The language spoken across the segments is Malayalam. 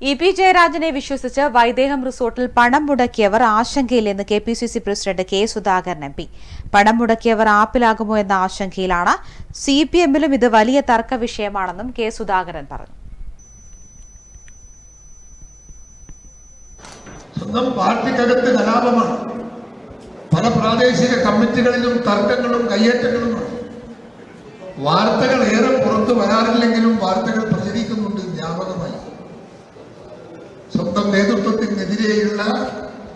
ഇ പി ജയരാജനെ വിശ്വസിച്ച് വൈദേഹം റിസോർട്ടിൽ പണം മുടക്കിയവർ ആശങ്കയിലെന്ന് K P C C president K Sudhakaran M P. പണം മുടക്കിയവർ ആപ്പിലാകുമോ എന്ന ആശങ്കയിലാണ് സി പി എമ്മിലും ഇത് വലിയ തർക്ക വിഷയമാണെന്നും കെ സുധാകരൻ പറഞ്ഞു. സ്വന്തം പാർട്ടിക്കകത്ത് കലാപമാണ്. പല പ്രാദേശിക കമ്മിറ്റികളിലും തർക്കങ്ങളും കയ്യേറ്റങ്ങളുമാണ്. വാർത്തകൾ ഏറെ പുറത്തു വരാറില്ലെങ്കിലും വാർത്തകൾ നേതൃത്വത്തിനെതിരെയുള്ള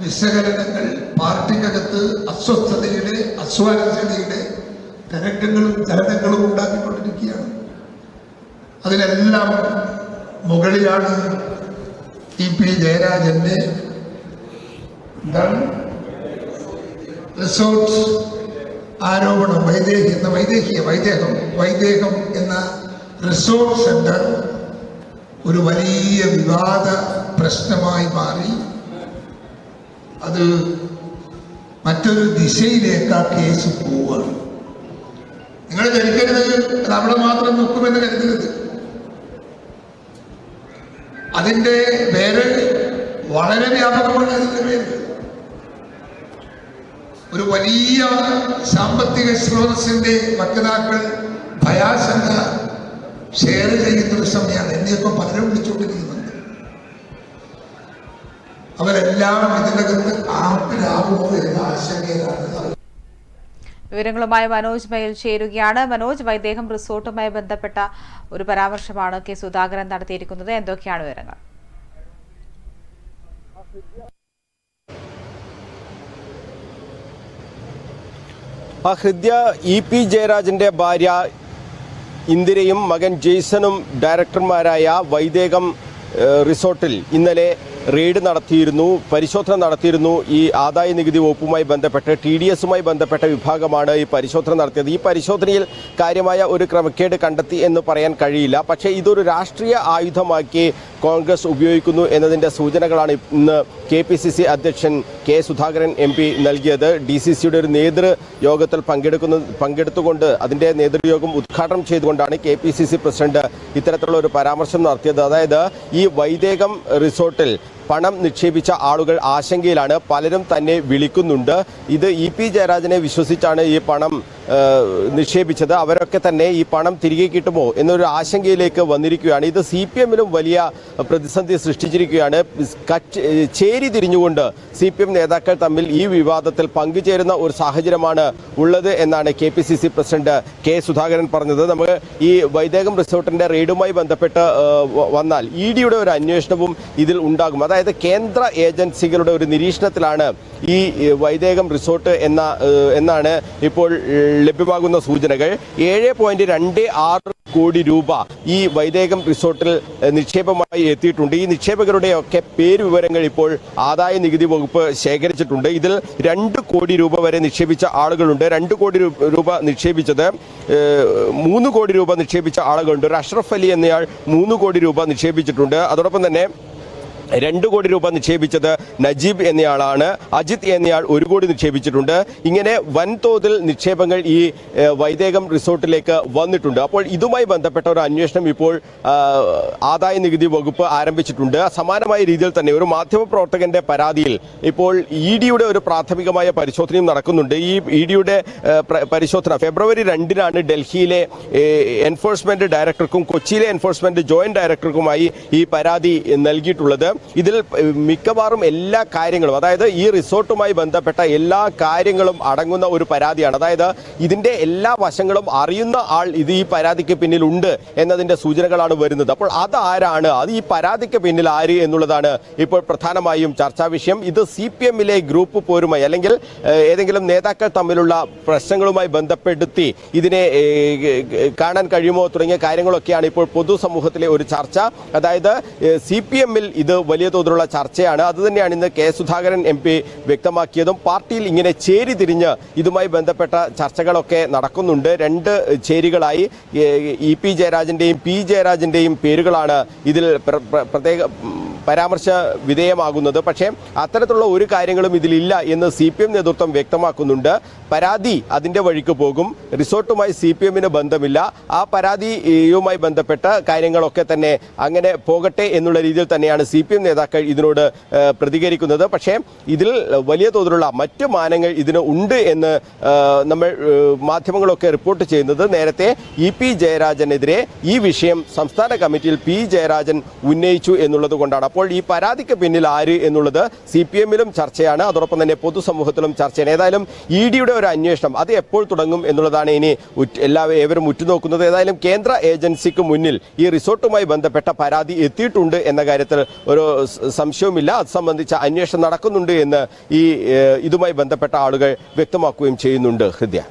വിശകലനങ്ങൾ പാർട്ടിക്കകത്ത് അസ്വസ്ഥതയുടെ അസ്വാരസ്യതയുടെ തരംഗങ്ങളും ചലനങ്ങളും ഉണ്ടാക്കിക്കൊണ്ടിരിക്കുകയാണ്. അതിനെല്ലാം മുകളിലാണ് ഇ പി ജയരാജന്റെ റിസോർട്ട് ആരോപണം വൈദേഹി എന്ന വൈദേഹിയ വൈദേഹം വൈദേഹം എന്ന റിസോർട്ട് സെന്റർ ഒരു വലിയ വിവാദ പ്രശ്നമായി മാറി. അത് മറ്റൊരു ദിശയിലേക്ക് ആ കേസ് പോവുകയാണ്. നിങ്ങൾ ധരിക്കരുത് നമ്മളെ മാത്രം നിൽക്കുമെന്ന് കരുതരുത്. അതിന്റെ പേര് വളരെ വ്യാപകമാണ് അതിന്റെ പേര് ഒരു വലിയ സാമ്പത്തിക സ്രോതസ്സിന്റെ വക്താക്കൾ ഭയാശങ്ക ഷെയർ ചെയ്യുന്ന ഒരു സമയമാണ് എന്നെയൊക്കെ പലരും വിളിച്ചുകൊണ്ടിരിക്കുന്നുണ്ട്. അവരെല്ലാം ഇതിനകത്ത് ആപ്പിലാകുമോ എന്ന ആശങ്കയിലാണ്. വിവരങ്ങളുമായി മനോജ് മയിൽ ചേരുകയാണ്. മനോജ് വൈദേഹം റിസോർട്ടുമായി ബന്ധപ്പെട്ട ഒരു പരാമർശമാണ് കെ സുധാകരൻ നടത്തിയിരിക്കുന്നത്. എന്തൊക്കെയാണ് വിവരങ്ങൾ? ഹൃദ്യ ഇ പി ജയരാജന്റെ ഭാര്യ ഇന്ദിരയും മകൻ ജെയ്സണും ഡയറക്ടർമാരായ വൈദേകം റിസോർട്ടിൽ ഇന്നലെ റെയ്ഡ് നടത്തിയിരുന്നു പരിശോധന നടത്തിയിരുന്നു. ഈ ആദായ നികുതി വകുപ്പുമായി ബന്ധപ്പെട്ട് ടി ഡി എസുമായി ബന്ധപ്പെട്ട വിഭാഗമാണ് ഈ പരിശോധന നടത്തിയത്. ഈ പരിശോധനയിൽ കാര്യമായ ഒരു ക്രമക്കേട് കണ്ടെത്തി എന്ന് പറയാൻ കഴിയില്ല. പക്ഷേ ഇതൊരു രാഷ്ട്രീയ ആയുധമാക്കി കോൺഗ്രസ് ഉപയോഗിക്കുന്നു എന്നതിന്റെ സൂചനകളാണ് ഇന്ന് കെ പി സി സി അധ്യക്ഷൻ കെ സുധാകരൻ എം പി നൽകിയത്. ഡി സി സിയുടെ ഒരു നേതൃ യോഗത്തിൽ പങ്കെടുക്കുന്ന പങ്കെടുത്തുകൊണ്ട് അതിന്റെ നേതൃയോഗം ഉദ്ഘാടനം ചെയ്തുകൊണ്ടാണ് K P C C president ഇത്തരത്തിലുള്ള ഒരു പരാമർശം നടത്തിയത്. അതായത് ഈ വൈദേകം റിസോർട്ടിൽ പണം നിക്ഷേപിച്ച ആളുകൾ ആശങ്കയിലാണ്. പലരും തന്നെ വിളിക്കുന്നുണ്ട്. ഇത് ഇ പി ജയരാജനെ വിശ്വസിച്ചാണ് ഈ പണം നിക്ഷേപിച്ചത്. അവരൊക്കെ തന്നെ ഈ പണം തിരികെ കിട്ടുമോ എന്നൊരു ആശങ്കയിലേക്ക് വന്നിരിക്കുകയാണ്. ഇത് സി പി എമ്മിലും വലിയ പ്രതിസന്ധി സൃഷ്ടിച്ചിരിക്കുകയാണ്. ചേരി തിരിഞ്ഞുകൊണ്ട് സി പി എം നേതാക്കൾ തമ്മിൽ ഈ വിവാദത്തിൽ പങ്കുചേരുന്ന ഒരു സാഹചര്യമാണ് ഉള്ളത് എന്നാണ് K P C C president K Sudhakaran പറഞ്ഞത്. നമുക്ക് ഈ വൈദേകം റിസോർട്ടിന്റെ റെയ്ഡുമായി ബന്ധപ്പെട്ട് വന്നാൽ ഇ ഡിയുടെ ഒരു അന്വേഷണവും ഇതിൽ ഉണ്ടാകും. അതായത് കേന്ദ്ര ഏജൻസികളുടെ ഒരു നിരീക്ഷണത്തിലാണ് ഈ വൈദേകം റിസോർട്ട് എന്ന എന്നാണ് ഇപ്പോൾ ലഭ്യമാകുന്ന സൂചനകൾ. ഏഴ് പോയിന്റ് രണ്ട് ആറ് കോടി രൂപ ഈ വൈദേകം റിസോർട്ടിൽ നിക്ഷേപമായി എത്തിയിട്ടുണ്ട്. ഈ നിക്ഷേപകരുടെയൊക്കെ പേര് വിവരങ്ങൾ ഇപ്പോൾ ആദായ നികുതി വകുപ്പ് ശേഖരിച്ചിട്ടുണ്ട്. ഇതിൽ രണ്ട് കോടി രൂപ വരെ നിക്ഷേപിച്ച ആളുകളുണ്ട്. രണ്ട് കോടി രൂപ നിക്ഷേപിച്ചത് മൂന്ന് കോടി രൂപ നിക്ഷേപിച്ച ആളുകളുണ്ട്. ഒരു അഷ്റഫ് അലി എന്നയാൾ മൂന്ന് കോടി രൂപ നിക്ഷേപിച്ചിട്ടുണ്ട്. അതോടൊപ്പം തന്നെ രണ്ട് കോടി രൂപ നിക്ഷേപിച്ചത് നജീബ് എന്നയാളാണ്. അജിത് എന്നയാൾ ഒരു കോടി നിക്ഷേപിച്ചിട്ടുണ്ട്. ഇങ്ങനെ വൻതോതിൽ നിക്ഷേപങ്ങൾ ഈ വൈദേകം റിസോർട്ടിലേക്ക് വന്നിട്ടുണ്ട്. അപ്പോൾ ഇതുമായി ബന്ധപ്പെട്ട ഒരു അന്വേഷണം ഇപ്പോൾ ആദായ നികുതി വകുപ്പ് ആരംഭിച്ചിട്ടുണ്ട്. സമാനമായ രീതിയിൽ തന്നെ ഒരു മാധ്യമപ്രവർത്തകന്റെ പരാതിയിൽ ഇപ്പോൾ ഇ ഡിയുടെ ഒരു പ്രാഥമികമായ പരിശോധനയും നടക്കുന്നുണ്ട്. ഈ ഇ ഡിയുടെ പരിശോധന ഫെബ്രുവരി രണ്ടിനാണ് ഡൽഹിയിലെ എൻഫോഴ്സ്മെന്റ് ഡയറക്ടർക്കും കൊച്ചിയിലെ എൻഫോഴ്സ്മെന്റ് ജോയിന്റ് ഡയറക്ടർക്കുമായി ഈ പരാതി നൽകിയിട്ടുള്ളത്. ഇതിൽ മിക്കവാറും എല്ലാ കാര്യങ്ങളും അതായത് ഈ റിസോർട്ടുമായി ബന്ധപ്പെട്ട എല്ലാ കാര്യങ്ങളും അടങ്ങുന്ന ഒരു പരാതിയാണ്. അതായത് ഇതിന്റെ എല്ലാ വശങ്ങളും അറിയുന്ന ആൾ ഇത് ഈ പരാതിക്ക് പിന്നിലുണ്ട് എന്നതിന്റെ സൂചനകളാണ് വരുന്നത്. അപ്പോൾ അതാരാണ്? അത് ഈ പരാതിക്ക് പിന്നിൽ ആര് എന്നുള്ളതാണ് ഇപ്പോൾ പ്രധാനമായും ചർച്ചാ വിഷയം. ഇത് സി പി എമ്മിലെ ഗ്രൂപ്പ് പോരുമായി അല്ലെങ്കിൽ ഏതെങ്കിലും നേതാക്കൾ തമ്മിലുള്ള പ്രശ്നങ്ങളുമായി ബന്ധപ്പെടുത്തി ഇതിനെ കാണാൻ കഴിയുമോ തുടങ്ങിയ കാര്യങ്ങളൊക്കെയാണ് ഇപ്പോൾ പൊതുസമൂഹത്തിലെ ഒരു ചർച്ച. അതായത് സി പി എമ്മിൽ ഇത് വലിയ തോതിലുള്ള ചർച്ചയാണ്. അതുതന്നെയാണ് ഇന്ന് കെ സുധാകരൻ എം പി വ്യക്തമാക്കിയതും. പാർട്ടിയിൽ ഇങ്ങനെ ചേരി തിരിഞ്ഞ് ഇതുമായി ബന്ധപ്പെട്ട ചർച്ചകളൊക്കെ നടക്കുന്നുണ്ട്. രണ്ട് ചേരികളായി. ഇ പി ജയരാജന്റെയും പി ജയരാജന്റെയും പേരുകളാണ് ഇതിൽ പ്ര- പ്ര- പ്രത്യേക പരാമർശ വിധേയമാകുന്നത്. പക്ഷേ അത്തരത്തിലുള്ള ഒരു കാര്യങ്ങളും ഇതിലില്ല എന്ന് സി പി എം നേതൃത്വം വ്യക്തമാക്കുന്നുണ്ട്. പരാതി അതിന്റെ വഴിക്ക് പോകും. റിസോർട്ടുമായി സി പി എമ്മിന് ബന്ധമില്ല. ആ പരാതിയുമായി ബന്ധപ്പെട്ട കാര്യങ്ങളൊക്കെ തന്നെ അങ്ങനെ പോകട്ടെ എന്നുള്ള രീതിയിൽ തന്നെയാണ് സി പി എം നേതാക്കൾ ഇതിനോട് പ്രതികരിക്കുന്നത്. പക്ഷേ ഇതിൽ വലിയ തോതിലുള്ള മറ്റ് മാനങ്ങൾ ഇതിന് ഉണ്ട് എന്ന് നമ്മൾ മാധ്യമങ്ങളൊക്കെ റിപ്പോർട്ട് ചെയ്യുന്നത് നേരത്തെ ഇ പി ജയരാജനെതിരെ ഈ വിഷയം സംസ്ഥാന കമ്മിറ്റിയിൽ പി ജയരാജൻ ഉന്നയിച്ചു എന്നുള്ളത് കൊണ്ടാണ്. അപ്പോൾ ഈ പരാതിക്ക് പിന്നിൽ ആര് എന്നുള്ളത് സി പി എമ്മിലും ചർച്ചയാണ്. അതോടൊപ്പം തന്നെ പൊതുസമൂഹത്തിലും ചർച്ചയാണ്. ഏതായാലും ഇ ഡിയുടെ ഒരു അന്വേഷണം അത് എപ്പോൾ തുടങ്ങും എന്നുള്ളതാണ് ഇനി എല്ലാവരും ഉറ്റുനോക്കുന്നത്. ഏതായാലും കേന്ദ്ര ഏജൻസിക്ക് മുന്നിൽ ഈ റിസോർട്ടുമായി ബന്ധപ്പെട്ട പരാതി എത്തിയിട്ടുണ്ട് എന്ന കാര്യത്തിൽ ഒരു സംശയവുമില്ല. അത് സംബന്ധിച്ച അന്വേഷണം നടക്കുന്നുണ്ട് എന്ന് ഈ ഇതുമായി ബന്ധപ്പെട്ട ആളുകൾ വ്യക്തമാക്കുകയും ചെയ്യുന്നുണ്ട്. ഹൃദയ.